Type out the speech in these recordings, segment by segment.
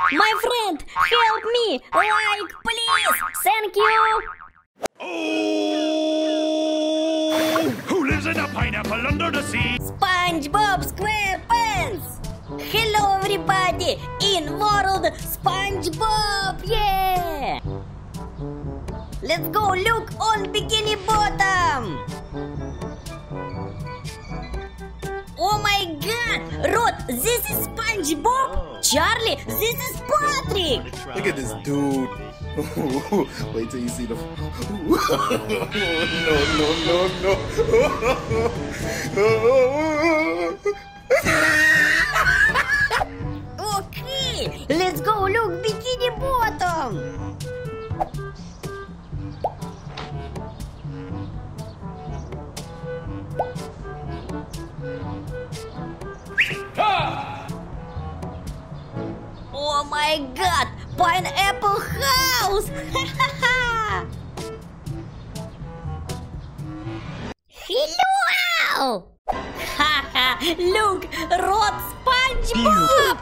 My friend, help me! Like, please! Thank you! Oh! Who lives in a pineapple under the sea? SpongeBob SquarePants! Hello everybody! In world SpongeBob! Yeah! Let's go look on Bikini Bottom! God! Rod, this is SpongeBob! Charlie, this is Patrick! Look at this dude. Wait till you see the. no, no, no, no. Okay, let's go look Bikini Bottom! Oh my god! Pineapple House! Hello! Haha! Look! Rod SpongeBob!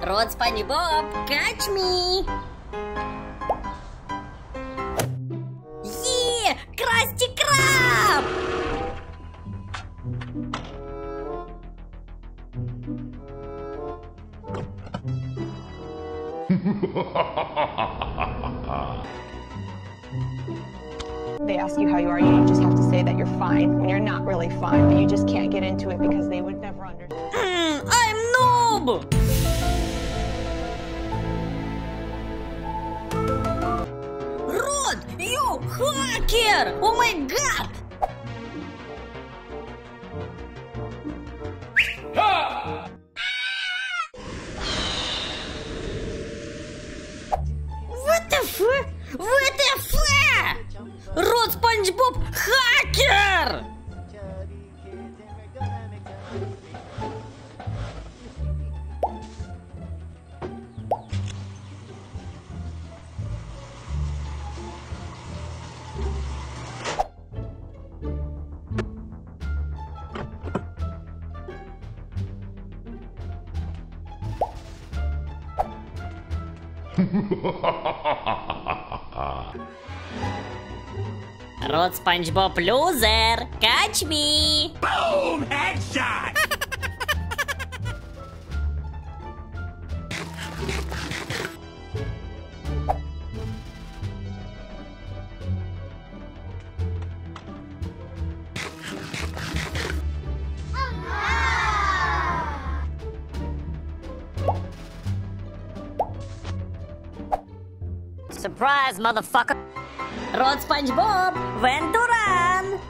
Rod SpongeBob, catch me! They ask you how you are, you just have to say that you're fine when you're not really fine, but you just can't get into it because they would never understand. Mm, I'm noob! Rod, you hacker! Oh my god! Rod SpongeBob loser, catch me! Boom! Headshot! Surprise, motherfucker! Rod SpongeBob, when to run!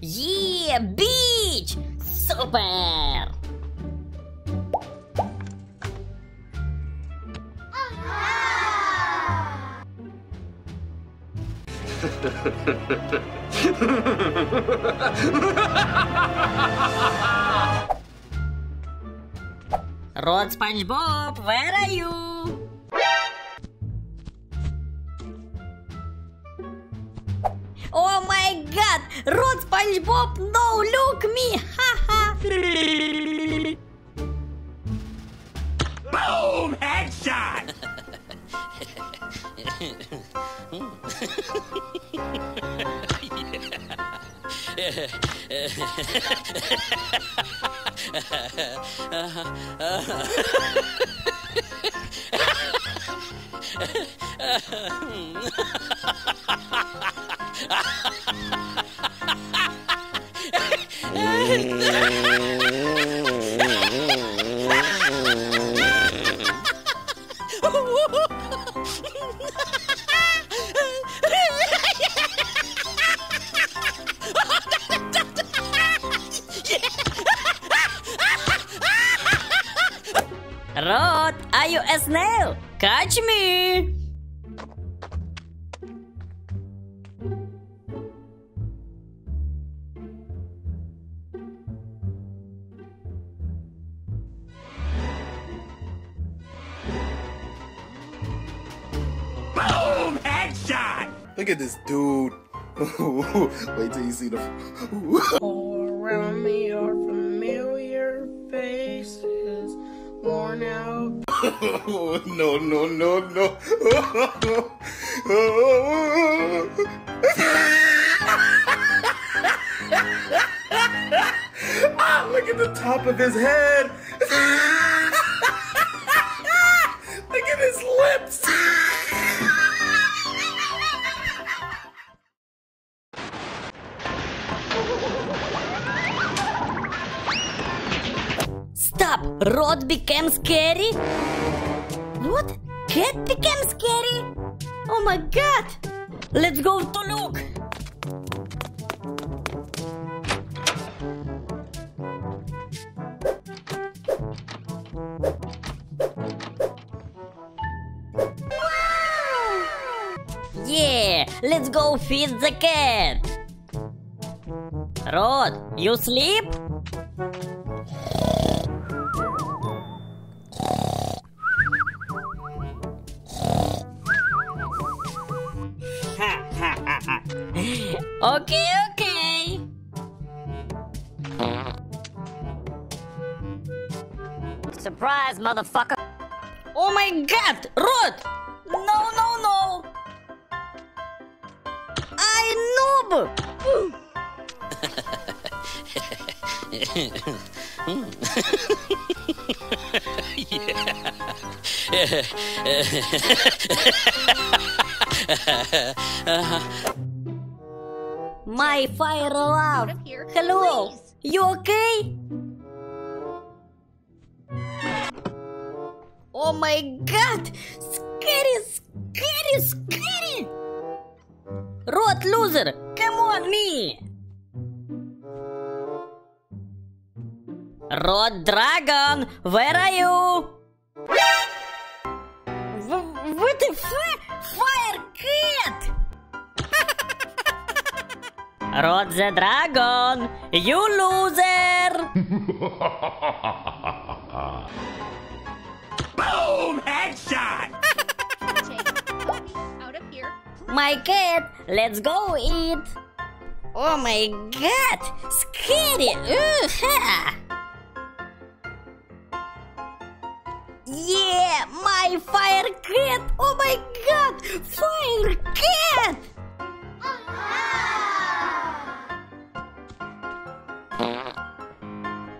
yeah, beach! Super! Rod SpongeBob, where are you? Oh my god! Rod SpongeBob, no look me! Haha! Boom! Headshot! Rod, Are you a snail? Catch me! Boom! Headshot! Look at this dude. Wait till you see the. All around me are familiar faces, worn out no, no, no, no. ah, look at the top of his head. Rod became scary? What? Cat became scary? Oh my god! Let's go to look! Yeah, let's go feed the cat. Rod, you sleep? Surprise, motherfucker. Oh my god, Rod! No, no, no! I noob! My fire love. Hello. please. You okay? Oh my god! Scary, scary, scary! Rot loser! Come on, me! Rod Dragon, where are you? What the f- fire cat? Rod the Dragon, you loser! Boom! Headshot! out of here. My cat, let's go eat. Oh my god, scary. Ugh, ha. Yeah, my fire cat. Oh my god, fire cat.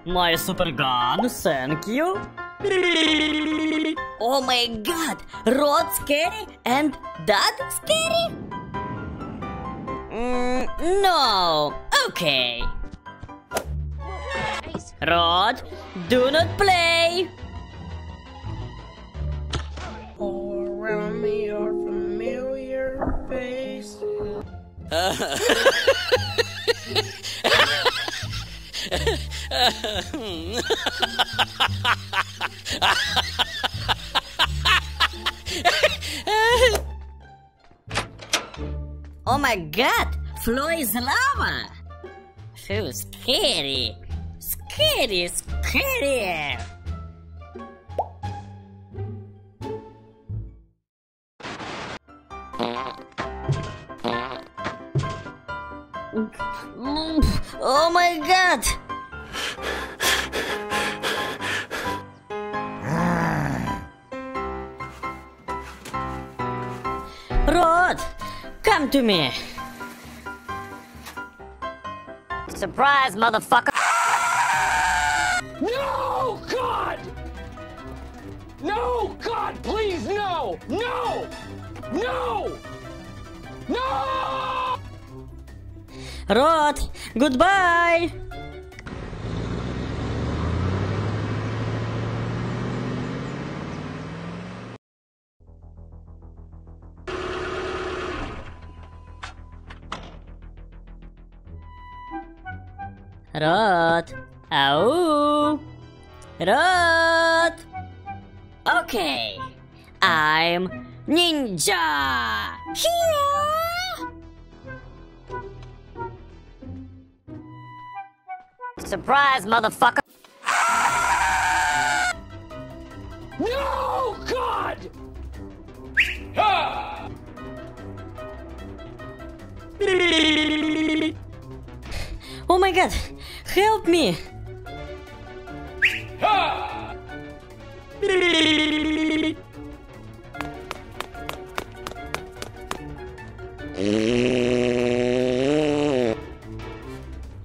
My super gun, thank you. Oh my god, Rod scary and Dad scary? Mm, no, okay. Rod, do not play. All around me are familiar faces. Oh my god, Flo is lava. So scary. Scary, scary. Come to me. Surprise, motherfucker. No, God! No, God, please, no! No! No! No! Rod, goodbye. Rod, au. Rod. Okay, I'm ninja. Here. Surprise, motherfucker. No, God! Oh my god, help me!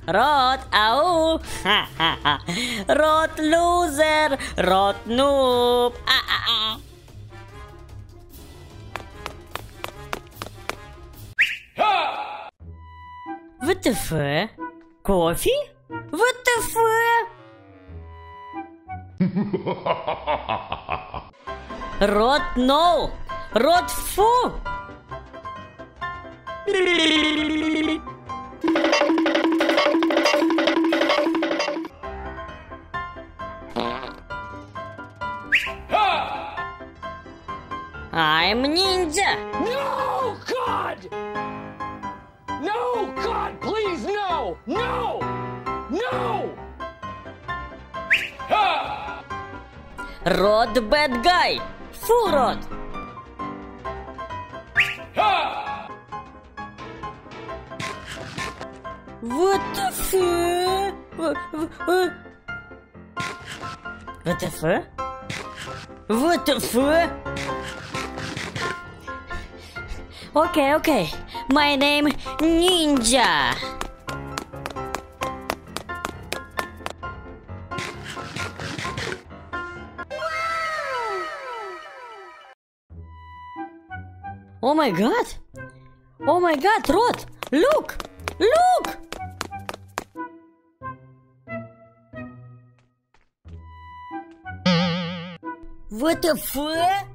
Rot, au! Ha ha ha! Rot loser! Rot noob! Ah ah ah! What the fuck? Coffee? What the fuck? Rot no! Rot fu! I'm ninja! No, Rod the bad guy! Full rod! What the fuck? What, the fuck? What the fuck? Okay, okay. My name Ninja. Oh my god! Oh my god, Rod! Look! Look! What the fuck?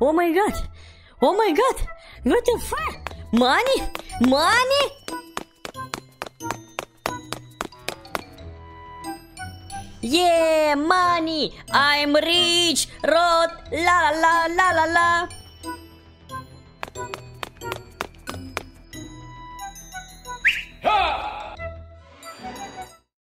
Oh my god! Oh my god! What Yeah, money! I'm rich! Rod! La la la la la la!